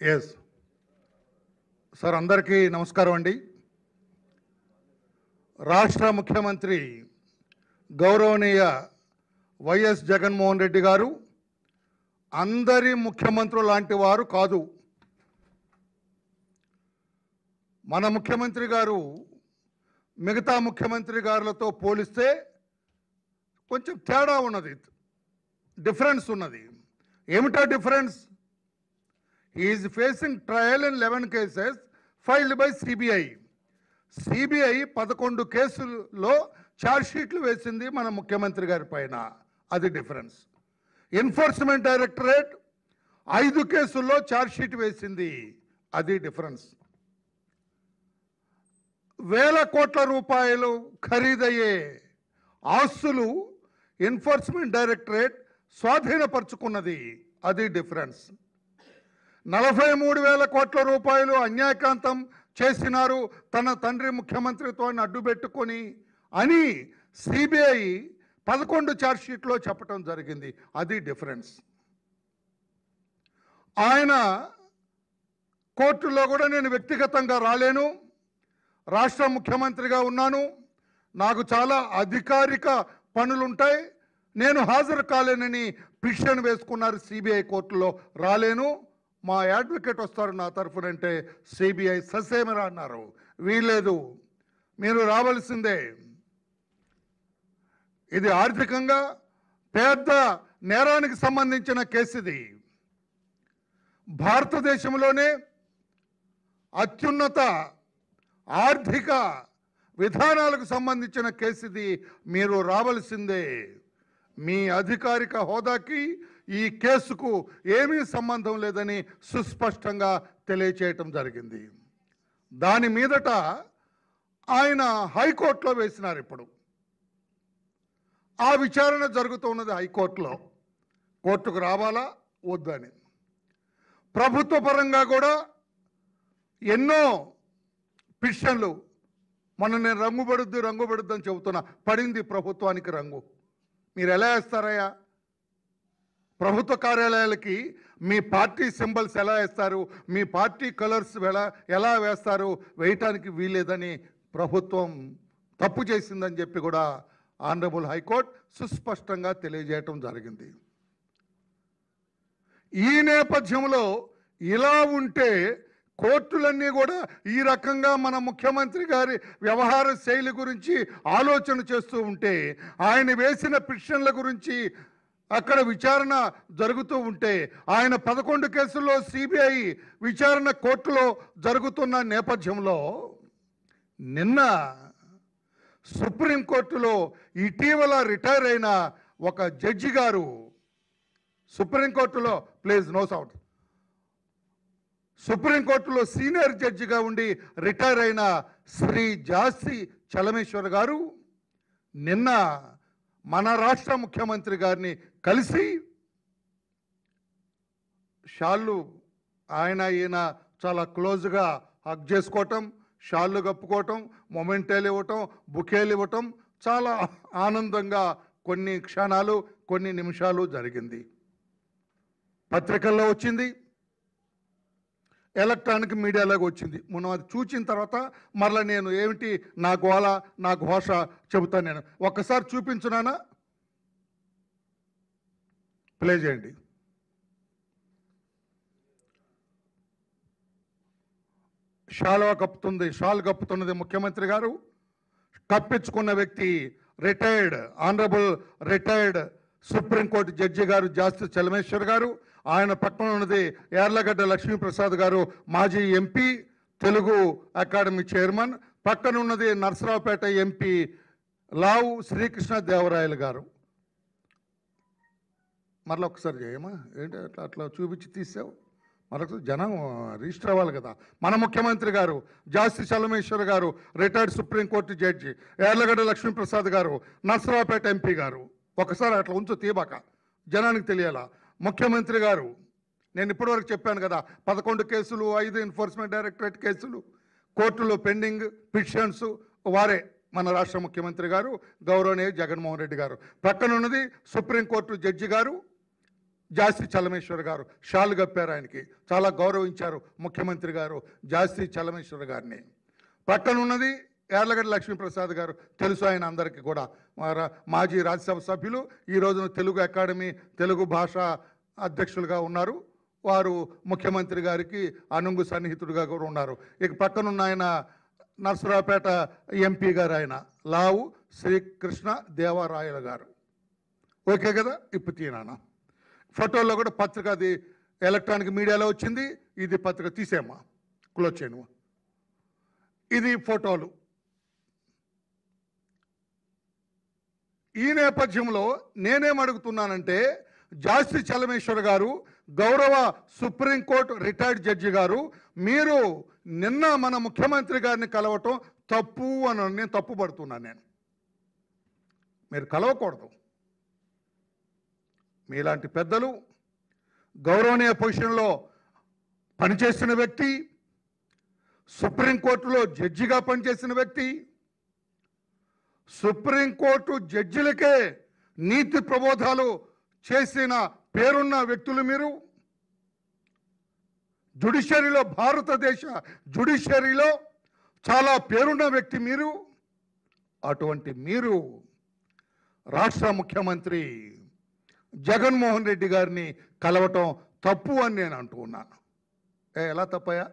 Yes sir అందరికీ నమస్కారం అండి. రాష్ట్ర ముఖ్యమంత్రి గౌరవనీయ వైఎస్ జగన్మోహన్ రెడ్డి గారు అందరి ముఖ్యమంత్రులు లాంటి వారు కాదు. మన ముఖ్యమంత్రి గారు మిగతా ముఖ్యమంత్రి గారులతో పోలిస్తే కొంచెం తేడా ఉన్నది. డిఫరెన్స్ ఉన్నది. ఏమిటా difference is facing trial in eleven cases filed by CBI CBI పదకొండు కేసుల్లో షీట్లు వేసింది మన ముఖ్యమంత్రి గారి పైన. అది డిఫరెన్స్ ఎన్ఫోర్స్మెంట్ డైరెక్టరేట్ ఐదు కేసుల్లో షీట్ వేసింది. అది డిఫరెన్స్ వేల కోట్ల రూపాయలు ఖరీదయ్యే ఆస్తులు ఎన్ఫోర్స్మెంట్ డైరెక్టరేట్ స్వాధీనపరుచుకున్నది. అది డిఫరెన్స్ నలభై మూడు వేల కోట్ల రూపాయలు అన్యాయకాంతం చేసినారు తన తండ్రి ముఖ్యమంత్రితో అడ్డు పెట్టుకొని అని సిబిఐ పదకొండు ఛార్జ్షీట్లో చెప్పడం జరిగింది. అది డిఫరెన్స్ ఆయన కోర్టులో కూడా నేను వ్యక్తిగతంగా రాలేను. రాష్ట్ర ముఖ్యమంత్రిగా ఉన్నాను. నాకు చాలా అధికారిక పనులుంటాయి. నేను హాజరు కాలేనని పిటిషన్ వేసుకున్నారు సిబిఐ కోర్టులో. రాలేను. మా అడ్వకేట్ వస్తారు నా తరఫునంటే సిబిఐ ససేమరా అన్నారు. వీలేదు మీరు రావాల్సిందే. ఇది ఆర్థికంగా పెద్ద నేరానికి సంబంధించిన కేసు ఇది భారతదేశంలోనే అత్యున్నత ఆర్థిక విధానాలకు సంబంధించిన కేసు ఇది మీరు రావలసిందే. మీ అధికారిక హోదాకి ఈ కేసుకు ఏమీ సంబంధం లేదని సుస్పష్టంగా తెలియచేయటం జరిగింది. దాని మీదట ఆయన హైకోర్టులో వేసినారు ఇప్పుడు. ఆ విచారణ జరుగుతున్నది హైకోర్టులో. కోర్టుకు రావాలా? వద్దని ప్రభుత్వ పరంగా కూడా ఎన్నో పిటిషన్లు మొన్న నేను రంగు పడుద్ది రంగు పడుద్ది అని చెబుతున్నా పడింది ప్రభుత్వానికి రంగు. మీరు ఎలా వేస్తారయ్యా? ప్రభుత్వ కార్యాలయాలకి మీ పార్టీ సింబల్స్ ఎలా వేస్తారు? మీ పార్టీ కలర్స్ ఎలా ఎలా వేస్తారు? వేయటానికి వీలేదని ప్రభుత్వం తప్పు చేసిందని చెప్పి కూడా ఆనరబుల్ హైకోర్టు సుస్పష్టంగా తెలియజేయటం జరిగింది. ఈ నేపథ్యంలో ఇలా ఉంటే కోర్టులన్నీ కూడా ఈ రకంగా మన ముఖ్యమంత్రి గారి వ్యవహార శైలి గురించి ఆలోచన చేస్తూ ఉంటే ఆయన వేసిన పిటిషన్ల గురించి అక్కడ విచారణ జరుగుతూ ఉంటే ఆయన పదకొండు కేసుల్లో సిబిఐ విచారణ కోర్టులో జరుగుతున్న నేపథ్యంలో నిన్న సుప్రీంకోర్టులో ఇటీవల రిటైర్ అయిన ఒక జడ్జి గారు సుప్రీంకోర్టులో ప్లీజ్ నో సౌండ్. సుప్రీంకోర్టులో సీనియర్ జడ్జిగా ఉండి రిటైర్ అయిన శ్రీ జాస్తి చలమేశ్వర్ గారు నిన్న మన రాష్ట్ర ముఖ్యమంత్రి గారిని కలిసి షాళ్ళు ఆయన ఈయన చాలా క్లోజ్గా హక్ చేసుకోవటం షాళ్ళు కప్పుకోవటం మొమెంటేలు ఇవ్వటం బుకేలు ఇవ్వటం చాలా ఆనందంగా కొన్ని క్షణాలు కొన్ని నిమిషాలు జరిగింది. పత్రికల్లో వచ్చింది. ఎలక్ట్రానిక్ మీడియాలోకి వచ్చింది. మనం అది చూచిన తర్వాత మరలా నేను ఏమిటి నా గోళ నా ఘోష చెబుతాను నేను. ఒక్కసారి చూపించున్నానా ప్లే చేయండి. షాల్వా కప్పుతుంది. షాల్ కప్పుతున్నది ముఖ్యమంత్రి గారు. కప్పించుకున్న వ్యక్తి retired honourable retired supreme court judge గారు జాస్తి చలమేశ్వర్ గారు ఆయన పక్కన ఉన్నది యార్లగడ్డ లక్ష్మీప్రసాద్ గారు మాజీ ఎంపీ తెలుగు అకాడమీ చైర్మన్ పక్కన ఉన్నది నర్సరావుపేట ఎంపీ లావు శ్రీకృష్ణ దేవరాయలు గారు. మరలా ఒకసారి చేయమా ఏంటి అట్లా అట్లా చూపించి తీసావు? మరొక జనం రిజిస్టర్ అవ్వాలి కదా. మన ముఖ్యమంత్రి గారు జాస్తి చలమేశ్వర్ గారు retired supreme court judge Yarlagadda Lakshmiprasad గారు నర్సరావుపేట ఎంపీ గారు. ఒకసారి అట్లా ఉంచు తీబాక జనానికి తెలియాలా? ముఖ్యమంత్రి గారు నేను ఇప్పటివరకు చెప్పాను కదా పదకొండు కేసులు ఐదు ఎన్ఫోర్స్మెంట్ డైరెక్టరేట్ కేసులు కోర్టులో పెండింగ్ పిటిషన్స్ వారే మన రాష్ట్ర ముఖ్యమంత్రి గారు గౌరవనీయ జగన్మోహన్ రెడ్డి గారు. పక్కన ఉన్నది సుప్రీంకోర్టు జడ్జి గారు జాస్తి చలమేశ్వర్ గారు. షాలు కప్పారు ఆయనకి. చాలా గౌరవించారు ముఖ్యమంత్రి గారు జాస్తి చలమేశ్వర్ గారిని. పక్కన యార్లగడ్డ లక్ష్మీప్రసాద్ గారు తెలుసు ఆయన అందరికీ కూడా. మాజీ రాజ్యసభ సభ్యులు ఈ రోజున తెలుగు అకాడమీ తెలుగు భాష అధ్యక్షులుగా ఉన్నారు. వారు ముఖ్యమంత్రి గారికి అనుంగు సన్నిహితుడిగా కూడా ఉన్నారు. ఇక పక్కనున్న ఆయన నర్సరావుపేట ఎంపీ గారు ఆయన లావు శ్రీకృష్ణ దేవరాయల గారు. ఓకే కదా? ఇప్పుడు తీనానా ఫోటోల్లో కూడా పత్రిక అది ఎలక్ట్రానిక్ మీడియాలో వచ్చింది. ఇది పత్రిక తీసేమ్మా క్లోజ్ చేయను ఇది ఫోటోలు. ఈ నేపథ్యంలో నేనేం అడుగుతున్నానంటే జాస్తి చలమేశ్వర్ గారు గౌరవ సుప్రీంకోర్టు రిటైర్డ్ జడ్జి గారు మీరు నిన్న మన ముఖ్యమంత్రి గారిని కలవటం తప్పు అని నేను తప్పుపడుతున్నాను నేను. మీరు కలవకూడదు. మీలాంటి పెద్దలు గౌరవనీయ పొజిషన్లో పనిచేసిన వ్యక్తి సుప్రీంకోర్టులో జడ్జిగా పనిచేసిన వ్యక్తి సుప్రీంకోర్టు జడ్జిలకే నీతి ప్రబోధాలు చేసిన పేరున్న వ్యక్తులు మీరు? జుడిషియరీలో భారతదేశ జుడిషియరీలో చాలా పేరున్న వ్యక్తి మీరు? అటువంటి మీరు రాష్ట్ర ముఖ్యమంత్రి జగన్మోహన్ రెడ్డి గారిని కలవటం తప్పు అని నేను అంటూ ఉన్నాను. ఏ ఎలా తప్పయా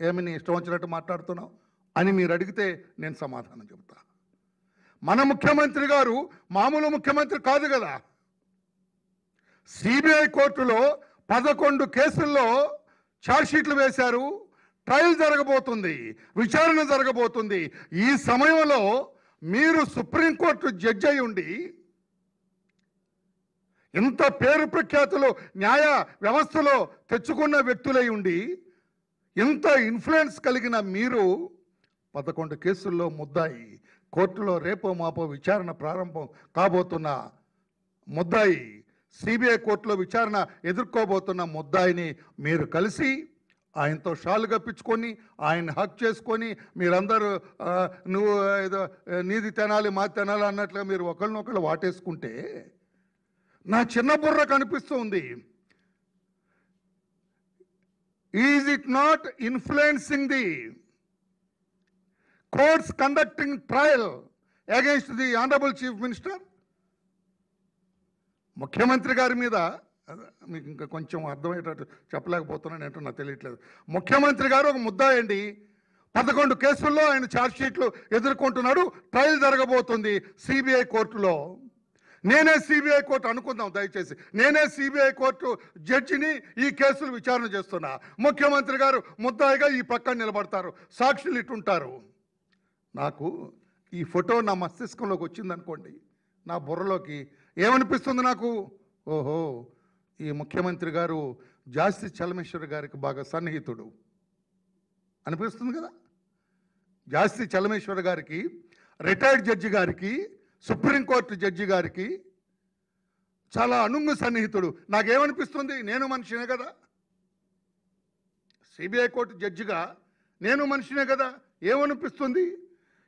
ఏమి నీ ఇష్టం వచ్చినట్టు మాట్లాడుతున్నావు? అని మీరు అడిగితే నేను సమాధానం చెబుతాను మన ముఖ్యమంత్రి గారు మామూలు ముఖ్యమంత్రి కాదు కదా. సిబిఐ కోర్టులో పదకొండు కేసుల్లో ఛార్జ్షీట్లు వేశారు. ట్రయల్ జరగబోతుంది. విచారణ జరగబోతుంది. ఈ సమయంలో మీరు సుప్రీంకోర్టు జడ్జి అయి ఉండి ఇంత పేరు ప్రఖ్యాతులు న్యాయ వ్యవస్థలో తెచ్చుకున్న వ్యక్తులై ఉండి ఇంత ఇన్ఫ్లుయెన్స్ కలిగిన మీరు పదకొండు కేసుల్లో ముద్దాయి. కోర్టులో రేపో మాపో విచారణ ప్రారంభం కాబోతున్న ముద్దాయి సిబిఐ కోర్టులో విచారణ ఎదుర్కోబోతున్న ముద్దాయిని మీరు కలిసి ఆయనతో షాలు కప్పించుకొని ఆయన హక్ చేసుకొని మీరందరూ నువ్వు ఏదో నీది తినాలి మా తినాలి అన్నట్లుగా మీరు ఒకరినొకరు వాటేసుకుంటే నా చిన్న బుర్ర కనిపిస్తుంది. Is it not influencing the courts conducting trial against the honourable chief minister ముఖ్యమంత్రి గారి మీద మీకు ఇంకా కొంచెం అర్థమయ్యేటట్టు చెప్పలేకపోతున్నాను ఏంటో నాకు తెలియట్లేదు. ముఖ్యమంత్రి గారు ఒక ముద్దాయండి పదకొండు కేసుల్లో ఆయన ఛార్జ్షీట్లు ఎదుర్కొంటున్నాడు. ట్రయల్ జరగబోతుంది సిబిఐ కోర్టులో. నేనే సిబిఐ కోర్టు అనుకుందాం దయచేసి. నేనే సిబిఐ కోర్టు జడ్జిని ఈ కేసులు విచారణ చేస్తున్నా. ముఖ్యమంత్రి గారు ముద్దాయిగా ఈ పక్కన నిలబడతారు. సాక్షులు ఇటుంటారు. నాకు ఈ ఫోటో నా మస్తిష్కంలోకి వచ్చిందనుకోండి నా బుర్రలోకి ఏమనిపిస్తుంది నాకు? ఓహో ఈ ముఖ్యమంత్రి గారు జాస్తి చలమేశ్వర్ గారికి బాగా సన్నిహితుడు. అనిపిస్తుంది కదా? జాస్తి చలమేశ్వర్ గారికి రిటైర్డ్ జడ్జి గారికి సుప్రీంకోర్టు జడ్జి గారికి చాలా అనుంగు సన్నిహితుడు. నాకేమనిపిస్తుంది? నేను మనిషినే కదా? సిబిఐ కోర్టు జడ్జిగా నేను మనిషినే కదా? ఏమనిపిస్తుంది?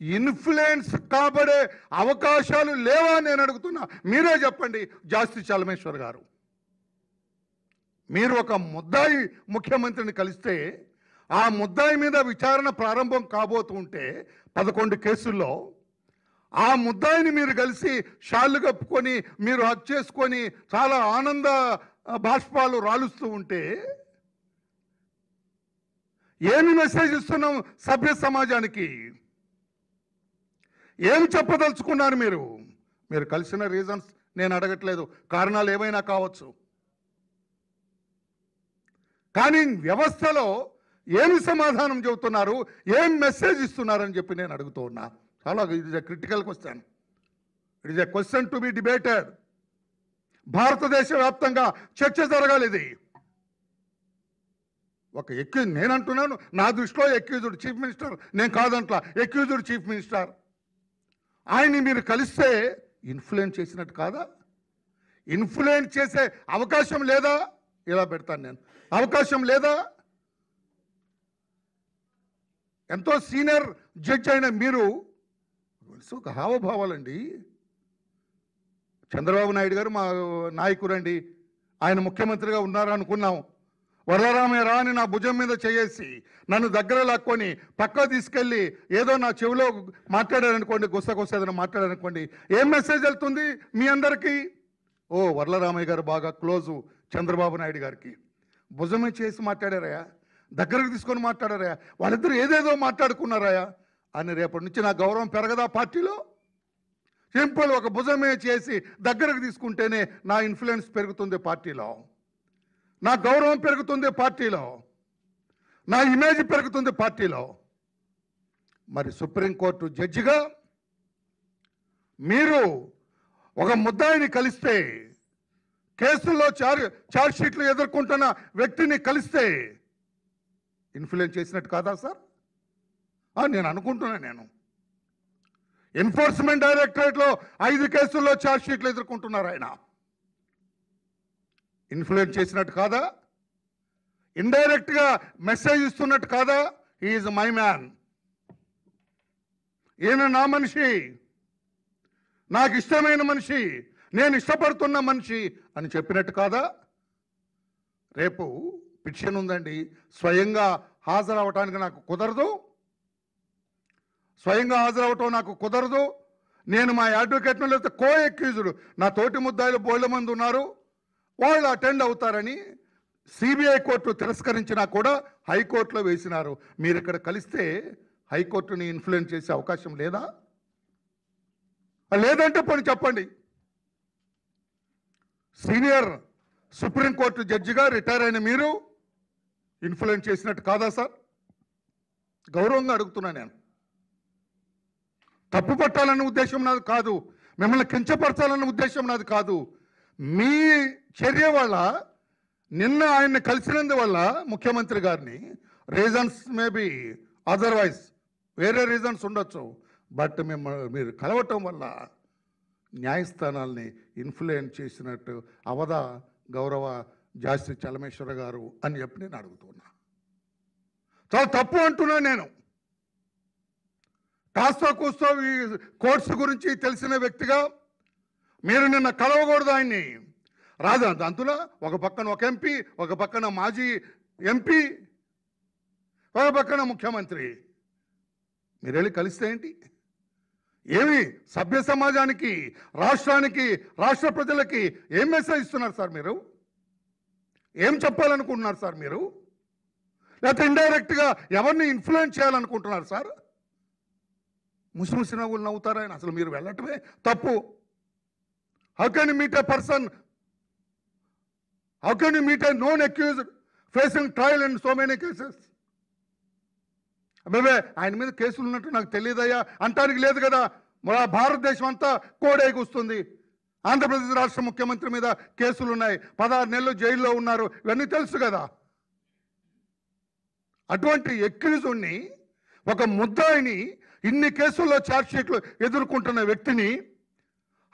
ఇన్ఫ్లుయెన్స్ కాబడే అవకాశాలు లేవా నేను అడుగుతున్నా. మీరే చెప్పండి జాస్తి చలమేశ్వర్ గారు. మీరు ఒక ముద్దాయి ముఖ్యమంత్రిని కలిస్తే ఆ ముద్దాయి మీద విచారణ ప్రారంభం కాబోతుంటే పదకొండు కేసుల్లో ఆ ముద్దాయిని మీరు కలిసి షాళ్ళు కప్పుకొని మీరు హక్ చేసుకొని చాలా ఆనంద బాష్పాలు రాలుస్తూ ఉంటే ఏమి మెసేజ్ ఇస్తున్నాం సభ్య సమాజానికి? ఏం చెప్పదలుచుకున్నారు మీరు? మీరు కలిసిన రీజన్స్ నేను అడగట్లేదు. కారణాలు ఏమైనా కావచ్చు. కానీ వ్యవస్థలో ఏమి సమాధానం చెబుతున్నారు? ఏం మెసేజ్ ఇస్తున్నారని చెప్పి నేను అడుగుతూ ఉన్నా. చాలా it is critical question it is a question to be debated భారతదేశ వ్యాప్తంగా చర్చ జరగాలి ఇది. ఒక ఎక్యూ నేను అంటున్నాను నా దృష్టిలో ఎక్యూజుడ్ చీఫ్ మినిస్టర్ నేను కాదంట్లా ఎక్యూజుడ్ చీఫ్ మినిస్టర్ ఆయన్ని మీరు కలిస్తే ఇన్ఫ్లుయెన్స్ చేసినట్టు కాదా? ఇన్ఫ్లుయెన్స్ చేసే అవకాశం లేదా? ఇలా పెడతాను నేను. అవకాశం లేదా? ఎంతో సీనియర్ జడ్జ్ అయిన మీరు ఒక హావభావాలండి. చంద్రబాబు నాయుడు గారు మా నాయకుడండి ఆయన ముఖ్యమంత్రిగా ఉన్నారనుకున్నాము అనుకున్నాం వరలరామయ్య అని నా భుజం మీద చేసి నన్ను దగ్గర లాక్కొని పక్క తీసుకెళ్ళి ఏదో నా చెవిలో మాట్లాడారనుకోండి గుసగుసేదని మాట్లాడారనుకోండి ఏం మెసేజ్ వెళ్తుంది మీ అందరికీ? ఓ వరలరామయ్య గారు బాగా క్లోజు చంద్రబాబు నాయుడు గారికి. భుజమే చేసి మాట్లాడారయా దగ్గరకు తీసుకొని మాట్లాడారయా వాళ్ళిద్దరు ఏదేదో మాట్లాడుకున్నారయా అని రేపటి నుంచి నా గౌరవం పెరగదా పార్టీలో? సింపుల్ ఒక భుజమే చేసి దగ్గరకు తీసుకుంటేనే నా ఇన్ఫ్లుయెన్స్ పెరుగుతుంది పార్టీలో. నా గౌరవం పెరుగుతుంది పార్టీలో. నా ఇమేజ్ పెరుగుతుంది పార్టీలో. మరి సుప్రీంకోర్టు జడ్జిగా మీరు ఒక ముద్దాయిని కలిస్తే కేసుల్లో చార్ చార్జ్ షీట్లు ఎదుర్కొంటున్న వ్యక్తిని కలిస్తే ఇన్ఫ్లుయెన్స్ చేసినట్టు కాదా సార్? నేను అనుకుంటున్నాను నేను. ఎన్ఫోర్స్మెంట్ డైరెక్టరేట్లో ఐదు కేసుల్లో చార్జ్షీట్లు ఎదుర్కొంటున్నారు ఆయన. ఇన్ఫ్లుయెన్స్ చేసినట్టు కాదా? ఇండైరెక్ట్గా మెసేజ్ ఇస్తున్నట్టు కాదా? ఈజ్ మై మ్యాన్ ఈయన నా మనిషి. నాకు ఇష్టమైన మనిషి. నేను ఇష్టపడుతున్న మనిషి అని చెప్పినట్టు కాదా? రేపు పిటిషన్ ఉందండి. స్వయంగా హాజరవటానికి నాకు కుదరదు. స్వయంగా హాజరవటం నాకు కుదరదు. నేను మా అడ్వకేట్ను లేకపోతే కో ఎక్యూజుడు నా తోటి ముద్దాయిలు బోళ్ళ మంది ఉన్నారు. వాళ్ళు అటెండ్ అవుతారని సిబిఐ కోర్టు తిరస్కరించినా కూడా హైకోర్టులో వేసినారు. మీరు ఇక్కడ కలిస్తే హైకోర్టుని ఇన్ఫ్లుయెన్స్ చేసే అవకాశం లేదా? లేదంటే పోనీ చెప్పండి. సీనియర్ సుప్రీంకోర్టు జడ్జిగా రిటైర్ అయిన మీరు ఇన్ఫ్లుయెన్స్ చేసినట్టు కాదా సార్? గౌరవంగా అడుగుతున్నా నేను. తప్పు పట్టాలన్న ఉద్దేశం నాది కాదు. మిమ్మల్ని కించపరచాలన్న ఉద్దేశం నాది కాదు. మీ చర్య వల్ల నిన్న ఆయన్ని కలిసినందువల్ల ముఖ్యమంత్రి గారిని రీజన్స్ మేబీ అదర్వైజ్ వేరే రీజన్స్ ఉండొచ్చు. బట్ మేము మీరు కలవటం వల్ల న్యాయస్థానాల్ని ఇన్ఫ్లుయెన్స్ చేసినట్టు అవదా గౌరవ జాస్తి చలమేశ్వర గారు అని చెప్పి నేను అడుగుతున్నా. చాలా తప్పు అంటున్నా నేను. కాస్తో కూస్తో ఈ కోర్సు గురించి తెలిసిన వ్యక్తిగా మీరు నిన్న కలవకూడదు ఆయన్ని. రాదు అందులో ఒక పక్కన ఒక ఎంపీ ఒక పక్కన మాజీ ఎంపీ ఒక పక్కన ముఖ్యమంత్రి. మీరు వెళ్ళి కలిస్తే ఏంటి? ఏమి? సభ్య సమాజానికి రాష్ట్రానికి రాష్ట్ర ప్రజలకి ఏం మెసేజ్ ఇస్తున్నారు సార్ మీరు? ఏం చెప్పాలనుకుంటున్నారు సార్ మీరు? లేకపోతే ఇండైరెక్ట్గా ఎవరిని ఇన్ఫ్లుయెన్స్ చేయాలనుకుంటున్నారు సార్? ముసిముసి నవ్వులు నవ్వుతారా అసలు మీరు వెళ్ళటమే తప్పు. How can meet a person how can you meet a known accused facing trial in so many cases అబ్బాబే ఆయన మీద కేసులు ఉన్నట్టు నాకు తెలియదయ్యా. అంటానికి లేదు కదా. మన భారతదేశం అంతా కోడేకొస్తుంది ఆంధ్రప్రదేశ్ రాష్ట్ర ముఖ్యమంత్రి మీద కేసులు ఉన్నాయి. పదహారు నెలలు జైల్లో ఉన్నారు. ఇవన్నీ తెలుసు కదా. అటువంటి ఎక్యూజుని ఒక ముద్దాయిని ఇన్ని కేసుల్లో ఛార్జ్షీట్లు ఎదుర్కొంటున్న వ్యక్తిని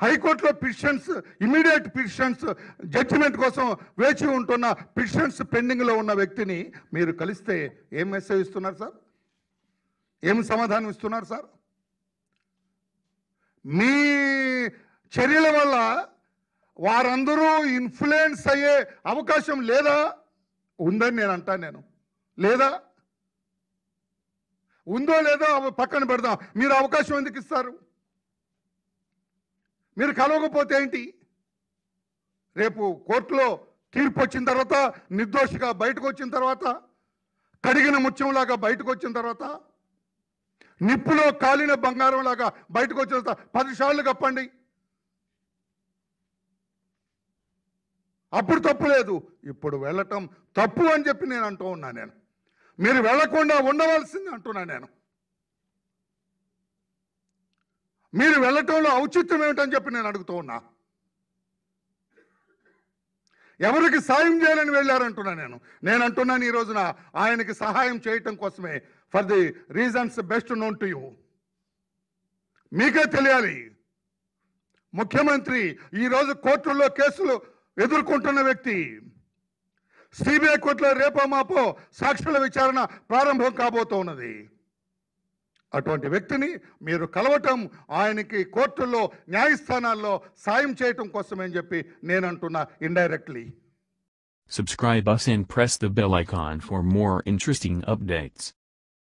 హైకోర్టులో పిటిషన్స్ ఇమీడియట్ పిటిషన్స్ జడ్జిమెంట్ కోసం వేచి ఉంటున్న పిటిషన్స్ పెండింగ్లో ఉన్న వ్యక్తిని మీరు కలిస్తే ఏం మెసేజ్ ఇస్తున్నారు సార్? ఏం సమాధానం ఇస్తున్నారు సార్? మీ చర్యల వల్ల వారందరూ ఇన్ఫ్లుయెన్స్ అయ్యే అవకాశం లేదా? ఉందని నేను అంటాను నేను. లేదా? ఉందో లేదో పక్కన పెడదాం. మీరు అవకాశం ఎందుకు ఇస్తారు? మీరు కలవకపోతే ఏంటి? రేపు కోర్టులో తీర్పు వచ్చిన తర్వాత నిర్దోషిగా బయటకు వచ్చిన తర్వాత కడిగిన ముత్యంలాగా బయటకు వచ్చిన తర్వాత నిప్పులో కాలిన బంగారంలాగా బయటకు వచ్చిన తర్వాత పది సార్లు కప్పండి. అప్పుడు తప్పు లేదు. ఇప్పుడు వెళ్ళటం తప్పు అని చెప్పి నేను అంటూ ఉన్నా నేను. మీరు వెళ్ళకుండా ఉండవలసింది అంటున్నా నేను. మీరు వెళ్ళటంలో ఔచిత్యం ఏమిటని చెప్పి నేను అడుగుతూ ఉన్నా. ఎవరికి సాయం చేయాలని వెళ్ళారంటున్నా నేను. నేను అంటున్నాను ఈ రోజున ఆయనకి సహాయం చేయటం కోసమే. For the reasons best known to you మీకే తెలియాలి. ముఖ్యమంత్రి ఈరోజు కోర్టుల్లో కేసులు ఎదుర్కొంటున్న వ్యక్తి. సిబిఐ కోర్టులో రేపో మాపో సాక్షుల విచారణ ప్రారంభం కాబోతూ ఉన్నది అటువంటి వ్యక్తిని మీరు కలవటం ఆయనకి కోర్టుల్లో న్యాయస్థానాల్లో సాయం చేయటం కోసమని చెప్పి నేను అంటున్నా indirectly Subscribe us and press the bell icon for more interesting updates.